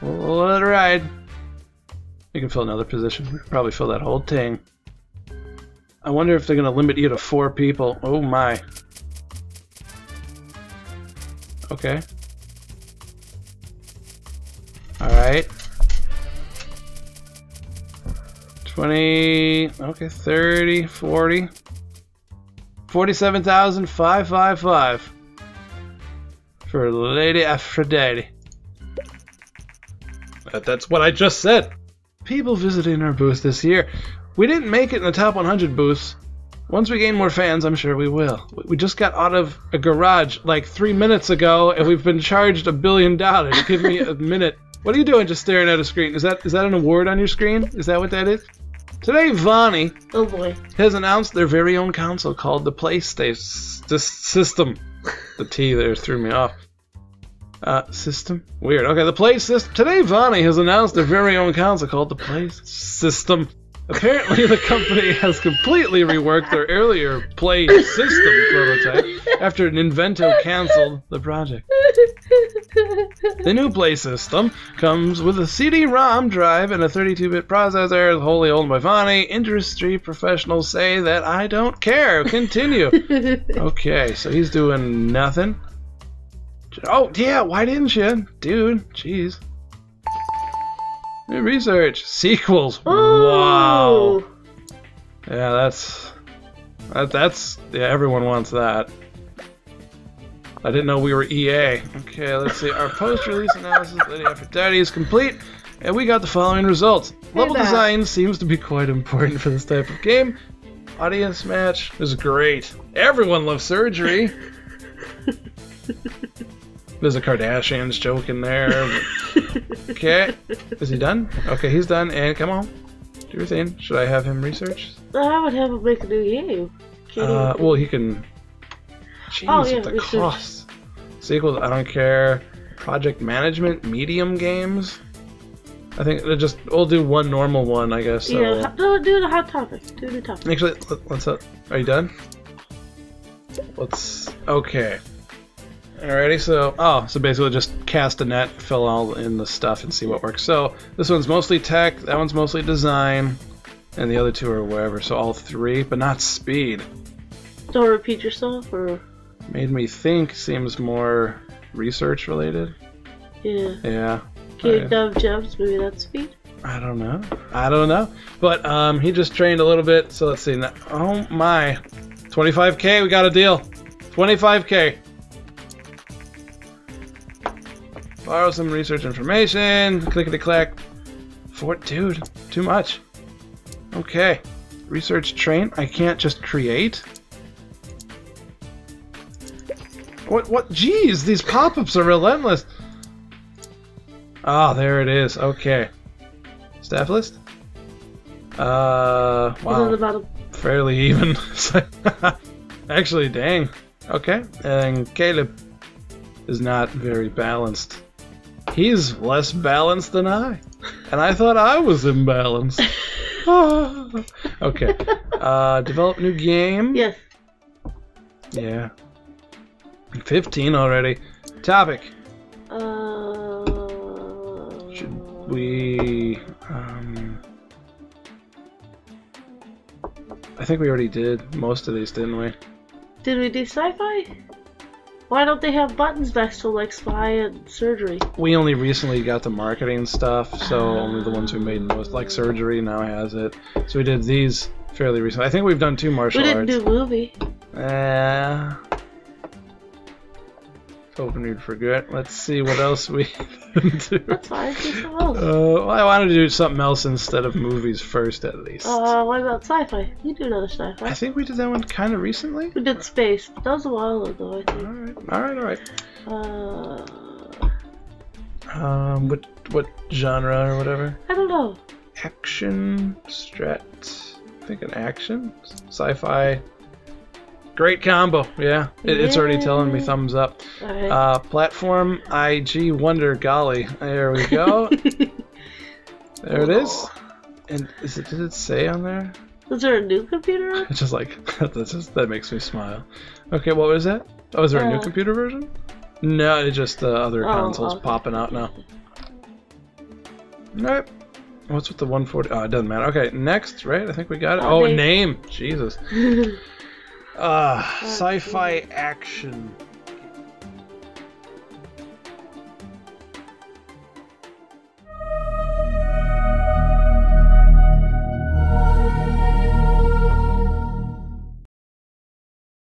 Let it ride. You can fill another position. We probably fill that whole thing. I wonder if they're gonna limit you to four people. Oh my. Okay. Alright. 20, okay, 30, 40. 47,555 for Lady Aphrodite. That- That's what I just said. People visiting our booth this year. We didn't make it in the top 100 booths. Once we gain more fans, I'm sure we will. We- We just got out of a garage like three minutes ago, and we've been charged a billion dollars. Give me a minute. What are you doing just staring at a screen? Is that is that an award on your screen? Is that what that is? Today, Vonny Oh boy. has announced their very own console called the PlayStation this system. The T there threw me off. Uh, system? Weird. Okay, the Play System. Today, Vonny has announced their very own console called the Play System. Apparently, the company has completely reworked their earlier Play System prototype after Ninvento canceled the project. The new Play System comes with a CD-ROM drive and a 32-bit processor, wholly owned by Vonny. Industry professionals say that I don't care. Continue. okay, so he's doing nothing. Oh yeah, why didn't you, dude? Jeez. New research, sequels. Wow. Oh. Yeah, that's that, that's yeah. Everyone wants that. I didn't know we were EA. Okay, let's see. Our post-release analysis, Lady Aphrodite, is complete, and we got the following results. Level design seems to be quite important for this type of game. Audience match is great. Everyone loves surgery. There's a Kardashians joke in there. Okay, is he done? Okay, he's done. And come on, do your thing. Should I have him research? I would have him make a new game. Uh, well, he can. Jeez, Oh, yeah, the research. costs. Sequels, I don't care. Project management, medium games. I think they're just we'll do one normal one, I guess. So. yeah, no, do the hot topic. Do the topic. Actually, let, let's. Uh, are you done? Let's. Okay. Alrighty, so oh, so basically just cast a net, fill all in the stuff, and see what works. So this one's mostly tech, that one's mostly design, and the other two are wherever. So all three, but not speed. Don't repeat yourself, or Made me think seems more research related. yeah, Yeah. Kingdom Gems. Maybe that's speed. I don't know. I don't know. But um, he just trained a little bit. So let's see. Now, oh my, 25k. We got a deal. 25k. Borrow some research information. Clickety clack. For dude, too much. Okay. Research train. I can't just create. What? What? Jeez, these pop-ups are relentless. Ah, there it is. Okay. Staff list? Uh, Is on the wow. Fairly even. Actually, dang. Okay. And Caleb is not very balanced. He's less balanced than I. And I thought I was imbalanced. Ah. okay. Uh, develop new game. Yes. Yeah. 15 already. Topic. Uh. Should we um I think we already did most of these, didn't we? Did we do sci-fi? Why don't they have buttons next to like spy and surgery? We only recently got the marketing stuff, so only the ones we made most like surgery now has it. So we did these fairly recently. I think we've done two martial arts. we didn't arts. do movie. Uh, hoping you'd forget. Let's see what else we do. That's fine. Do something else. Uh, well, I wanted to do something else instead of movies first, at least. Uh, what about sci-fi? You do another sci-fi. I think we did that one kind of recently. We did space. That was a while ago, I think. All right, all right, all right. Uh, Um, what what genre or whatever? I don't know. Action, strat. I think an action, sci-fi. Great combo, yeah. It, it's already telling me thumbs up. Alright. Uh, platform IG Wonder Golly. There we go. there it is. And is it? Did it say on there? Was there a new computer? on? It's just like that's just that makes me smile. Okay, what was that? Oh, is there a new Uh, computer version? No, it's just the other Oh, consoles okay. popping out now. Nope. What's with the 140? Oh, it doesn't matter. Okay, next, right? I think we got it. Oh, Oh, name. Jesus. Uh, sci-fi action